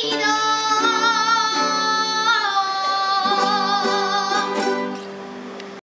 querido.